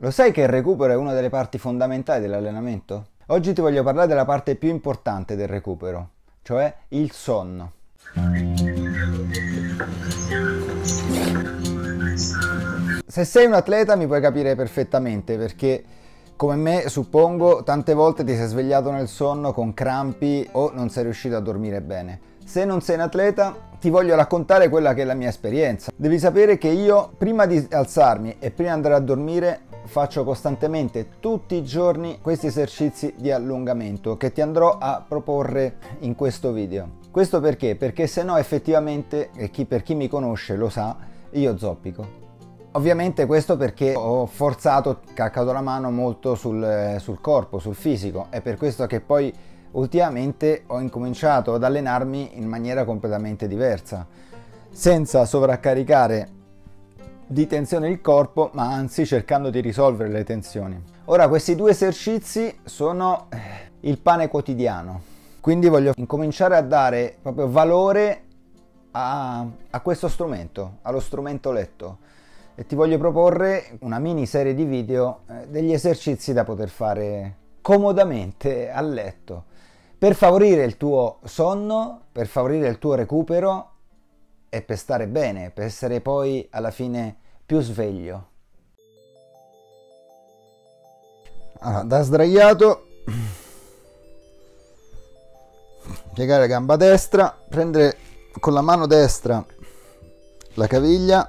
Lo sai che il recupero è una delle parti fondamentali dell'allenamento? Oggi ti voglio parlare della parte più importante del recupero, cioè il sonno. Se sei un atleta mi puoi capire perfettamente perché come me suppongo tante volte ti sei svegliato nel sonno con crampi o non sei riuscito a dormire bene. Se non sei un atleta ti voglio raccontare quella che è la mia esperienza. Devi sapere che io prima di alzarmi e prima di andare a dormire faccio costantemente tutti i giorni questi esercizi di allungamento che ti andrò a proporre in questo video. Questo perché? Perché se no effettivamente, e chi, per chi mi conosce lo sa, io zoppico. Ovviamente questo perché ho forzato, caccato la mano molto sul, sul corpo, sul fisico, è per questo che poi ultimamente ho incominciato ad allenarmi in maniera completamente diversa, senza sovraccaricare di tensione il corpo, ma anzi cercando di risolvere le tensioni. Ora, questi due esercizi sono eh, il pane quotidiano, quindi voglio incominciare a dare proprio valore a, a questo strumento, allo strumento letto. E ti voglio proporre una mini serie di video eh, degli esercizi da poter fare comodamente a letto. Per favorire il tuo sonno, per favorire il tuo recupero e per stare bene, per essere poi alla fine più sveglio. Allora, da sdraiato, piegare gamba destra, prendere con la mano destra la caviglia,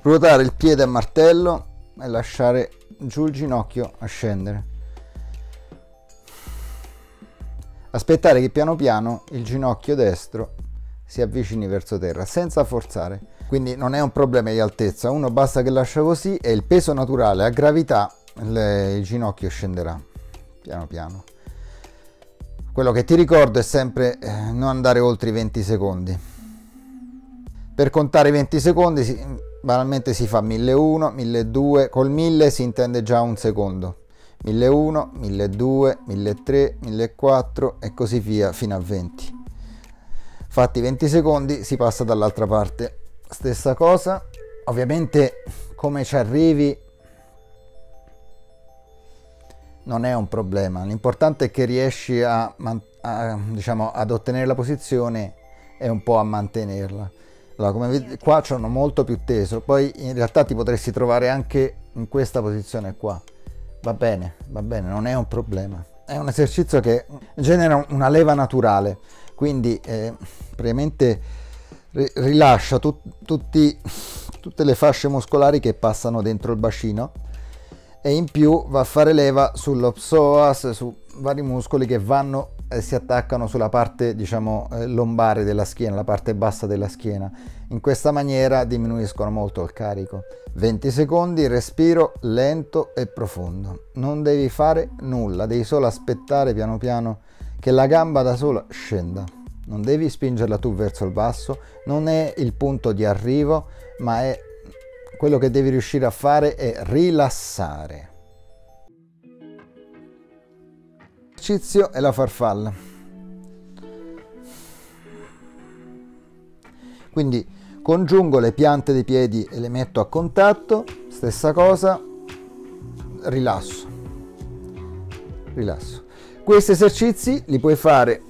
ruotare il piede a martello e lasciare giù il ginocchio a scendere. Aspettare che piano piano il ginocchio destro si avvicini verso terra senza forzare. Quindi non è un problema di altezza, uno basta che lascia così e il peso naturale a gravità le, il ginocchio scenderà piano piano. Quello che ti ricordo è sempre eh, non andare oltre i 20 secondi. Per contare i 20 secondi si, banalmente si fa 1001, 1200, col 1000 si intende già un secondo. 1001, 1200, 1300, 1400 e così via fino a 20 fatti 20 secondi si passa dall'altra parte. Stessa cosa. Ovviamente come ci arrivi non è un problema. L'importante è che riesci a, a, diciamo, ad ottenere la posizione e un po' a mantenerla. Allora, come vedi qua c'hanno molto più teso. Poi in realtà ti potresti trovare anche in questa posizione qua. Va bene va bene non è un problema. È un esercizio che genera una leva naturale quindi eh, praticamente rilascia tut, tutti, tutte le fasce muscolari che passano dentro il bacino e in più va a fare leva sullo psoas, su vari muscoli che vanno e si attaccano sulla parte diciamo eh, lombare della schiena, la parte bassa della schiena. In questa maniera diminuiscono molto il carico. 20 secondi, respiro lento e profondo. Non devi fare nulla, devi solo aspettare piano piano che la gamba da sola scenda. Non devi spingerla tu verso il basso, non è il punto di arrivo, ma è quello che devi riuscire a fare è rilassare. L'esercizio è la farfalla. Quindi congiungo le piante dei piedi e le metto a contatto, stessa cosa, rilasso. Rilasso. Questi esercizi li puoi fare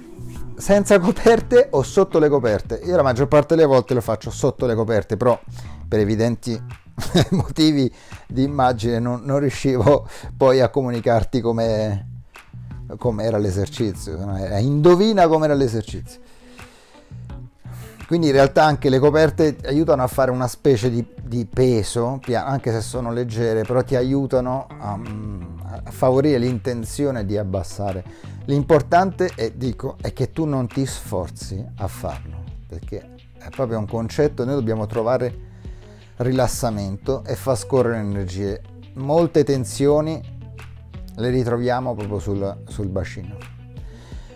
senza coperte o sotto le coperte. Io la maggior parte delle volte lo faccio sotto le coperte, però per evidenti motivi di immagine non, non riuscivo poi a comunicarti come era l'esercizio, indovina come era l'esercizio. Quindi in realtà anche le coperte aiutano a fare una specie di, di peso, anche se sono leggere, però ti aiutano a, a favorire l'intenzione di abbassare. L'importante è, dico, è che tu non ti sforzi a farlo, perché è proprio un concetto, noi dobbiamo trovare rilassamento e far scorrere energie. Molte tensioni le ritroviamo proprio sul, sul bacino.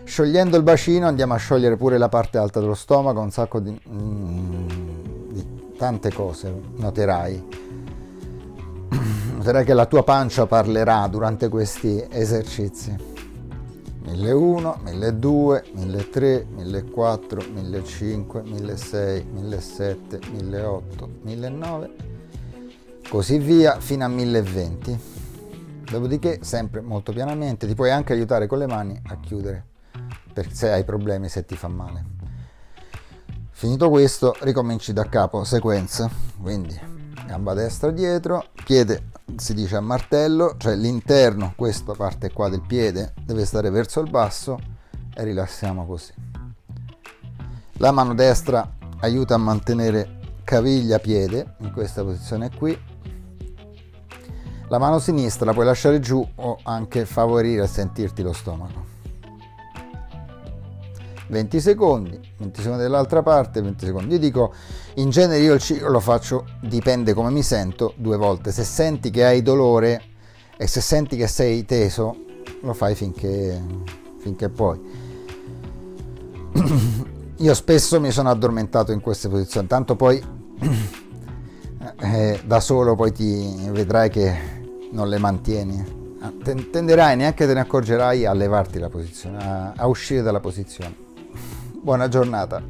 Sciogliendo il bacino andiamo a sciogliere pure la parte alta dello stomaco, un sacco di, mm, di tante cose, noterai. Noterai che la tua pancia parlerà durante questi esercizi. 1001, 1200, 1300, 1400, 1500, 1600, 1700, 1800, 1900 così via fino a 1020 dopodiché sempre molto pianamente ti puoi anche aiutare con le mani a chiudere per se hai problemi se ti fa male. Finito questo ricominci da capo sequenza. Quindi gamba destra dietro piede si dice a martello cioè l'interno questa parte qua del piede deve stare verso il basso e rilassiamo così la mano destra aiuta a mantenere caviglia piede in questa posizione qui la mano sinistra la puoi lasciare giù o anche favorire a sentirti lo stomaco. 20 secondi, 20 secondi dall'altra parte, 20 secondi. Io dico, in genere io il ciclo lo faccio, dipende come mi sento, due volte. Se senti che hai dolore e se senti che sei teso, lo fai finché, finché puoi. Io spesso mi sono addormentato in queste posizioni, tanto poi eh, da solo poi ti vedrai che non le mantieni. Ah, tenderai, neanche te ne accorgerai a levarti la posizione, a, a uscire dalla posizione. Buona giornata.